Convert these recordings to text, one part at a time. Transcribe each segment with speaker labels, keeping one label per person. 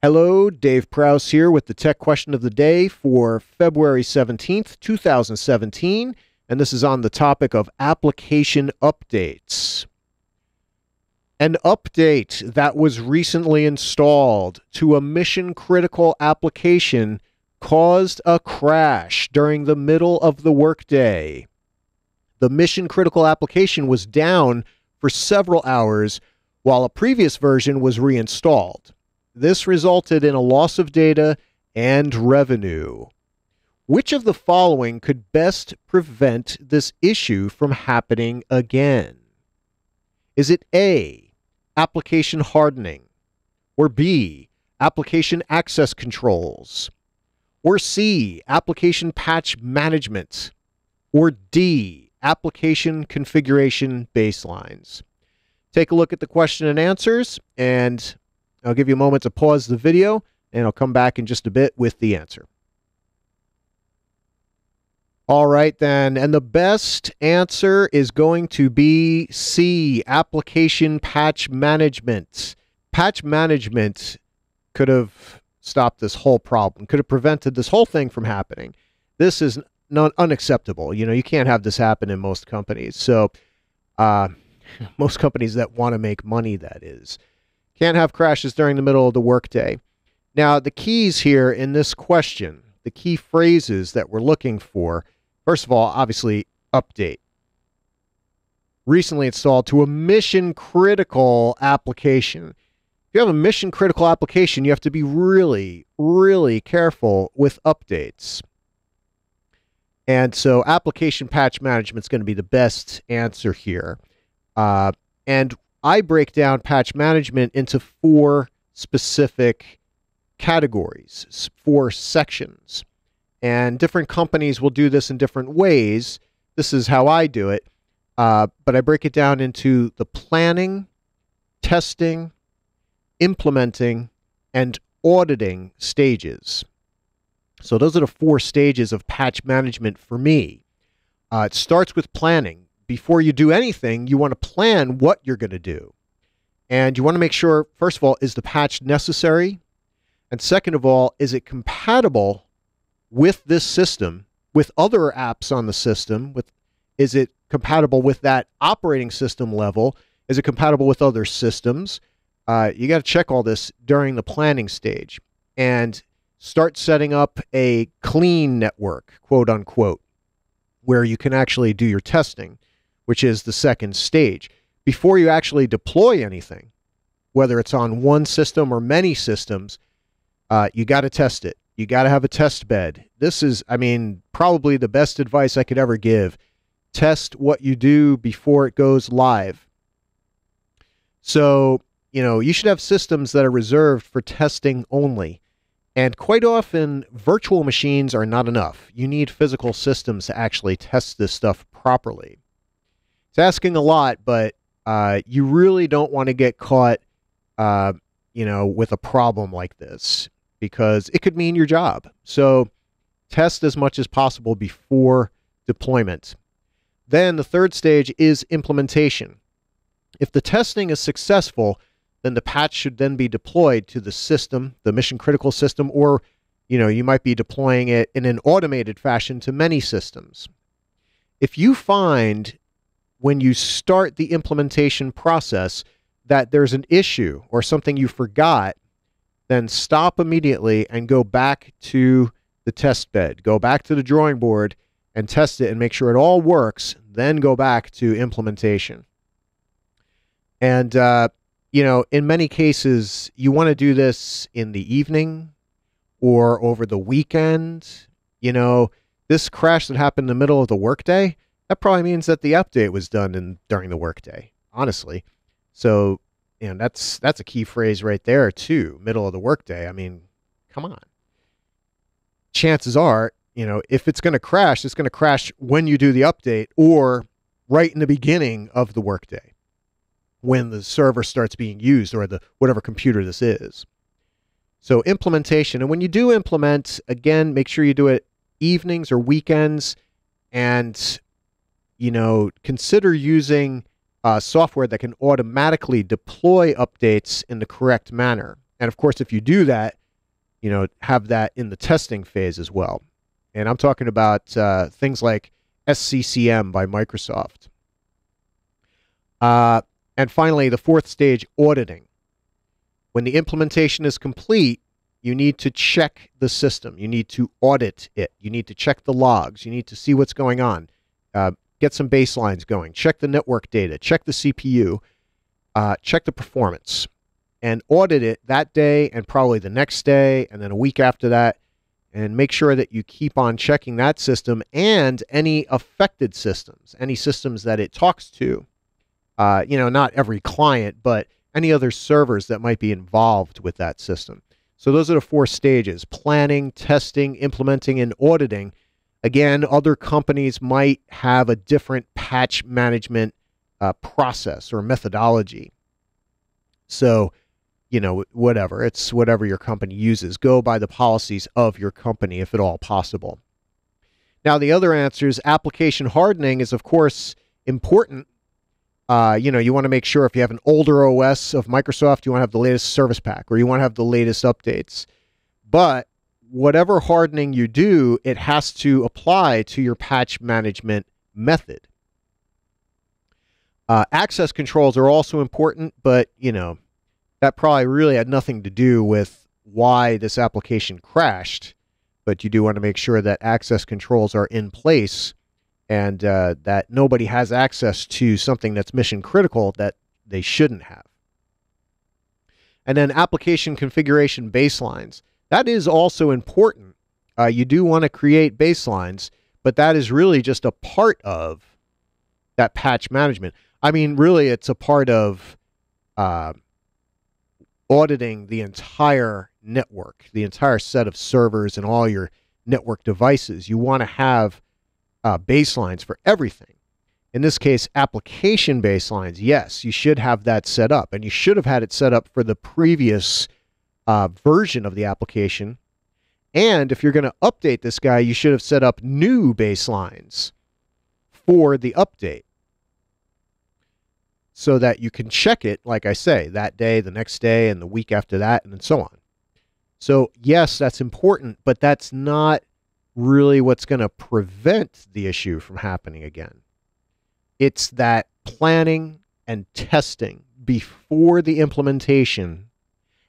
Speaker 1: Hello, Dave Prowse here with the tech question of the day for February 17th, 2017, and this is on the topic of application updates. An update that was recently installed to a mission critical application caused a crash during the middle of the workday. The mission critical application was down for several hours while a previous version was reinstalled. This resulted in a loss of data and revenue. Which of the following could best prevent this issue from happening again? Is it A, application hardening, or B, application access controls, or C, application patch management, or D, application configuration baselines? Take a look at the question and answers and I'll give you a moment to pause the video, and I'll come back in just a bit with the answer. All right, then. And the best answer is going to be C application patch management. Patch management could have stopped this whole problem, could have prevented this whole thing from happening. This is not unacceptable. You know, you can't have this happen in most companies. So, uh, most companies that want to make money, that is. Can't have crashes during the middle of the workday. Now, the keys here in this question, the key phrases that we're looking for, first of all, obviously, update. Recently installed to a mission critical application. If you have a mission critical application, you have to be really, really careful with updates. And so, application patch management is going to be the best answer here. Uh, and I break down patch management into four specific categories, four sections. And different companies will do this in different ways. This is how I do it. Uh, but I break it down into the planning, testing, implementing, and auditing stages. So those are the four stages of patch management for me. Uh, it starts with planning before you do anything, you want to plan what you're going to do. And you want to make sure, first of all, is the patch necessary? And second of all, is it compatible with this system, with other apps on the system? With is it compatible with that operating system level? Is it compatible with other systems? Uh, you got to check all this during the planning stage and start setting up a clean network, quote unquote, where you can actually do your testing which is the second stage. Before you actually deploy anything, whether it's on one system or many systems, uh, you got to test it. You got to have a test bed. This is, I mean, probably the best advice I could ever give. Test what you do before it goes live. So, you know, you should have systems that are reserved for testing only. And quite often, virtual machines are not enough. You need physical systems to actually test this stuff properly. It's asking a lot, but uh, you really don't want to get caught, uh, you know, with a problem like this because it could mean your job. So test as much as possible before deployment. Then the third stage is implementation. If the testing is successful, then the patch should then be deployed to the system, the mission critical system, or you know, you might be deploying it in an automated fashion to many systems. If you find when you start the implementation process that there's an issue or something you forgot, then stop immediately and go back to the test bed. Go back to the drawing board and test it and make sure it all works. Then go back to implementation. And, uh, you know, in many cases, you want to do this in the evening or over the weekend. You know, this crash that happened in the middle of the workday, that probably means that the update was done in during the workday. Honestly, so you know that's that's a key phrase right there too. Middle of the workday. I mean, come on. Chances are, you know, if it's going to crash, it's going to crash when you do the update or right in the beginning of the workday when the server starts being used or the whatever computer this is. So implementation, and when you do implement, again, make sure you do it evenings or weekends, and you know, consider using uh, software that can automatically deploy updates in the correct manner. And of course, if you do that, you know, have that in the testing phase as well. And I'm talking about uh, things like SCCM by Microsoft. Uh, and finally, the fourth stage, auditing. When the implementation is complete, you need to check the system. You need to audit it. You need to check the logs. You need to see what's going on. Uh, get some baselines going. Check the network data. Check the CPU. Uh, check the performance and audit it that day and probably the next day and then a week after that and make sure that you keep on checking that system and any affected systems, any systems that it talks to. Uh, you know, not every client, but any other servers that might be involved with that system. So those are the four stages planning, testing, implementing, and auditing. Again, other companies might have a different patch management uh, process or methodology. So you know, whatever. It's whatever your company uses. Go by the policies of your company if at all possible. Now, the other answer is application hardening is, of course, important. Uh, you know, you want to make sure if you have an older OS of Microsoft, you want to have the latest service pack or you want to have the latest updates. But whatever hardening you do, it has to apply to your patch management method. Uh, access controls are also important, but, you know, that probably really had nothing to do with why this application crashed, but you do want to make sure that access controls are in place and uh, that nobody has access to something that's mission critical that they shouldn't have. And then application configuration baselines. That is also important. Uh, you do want to create baselines, but that is really just a part of that patch management. I mean, really, it's a part of uh, auditing the entire network, the entire set of servers and all your network devices. You want to have uh, baselines for everything. In this case, application baselines. Yes, you should have that set up, and you should have had it set up for the previous uh, version of the application. And if you're going to update this guy, you should have set up new baselines for the update so that you can check it, like I say, that day, the next day, and the week after that, and so on. So, yes, that's important, but that's not really what's going to prevent the issue from happening again. It's that planning and testing before the implementation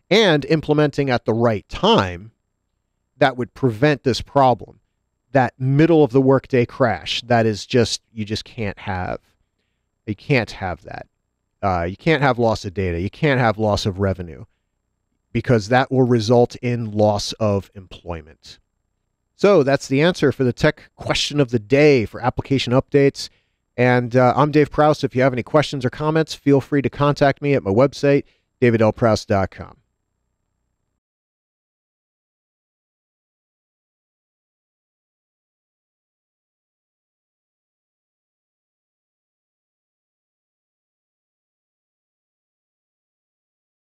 Speaker 1: and implementing at the right time that would prevent this problem. That middle of the workday crash that is just, you just can't have. You can't have that. Uh, you can't have loss of data. You can't have loss of revenue because that will result in loss of employment. So that's the answer for the tech question of the day for application updates. And uh, I'm Dave Prowse. If you have any questions or comments, feel free to contact me at my website, davidlprowse.com.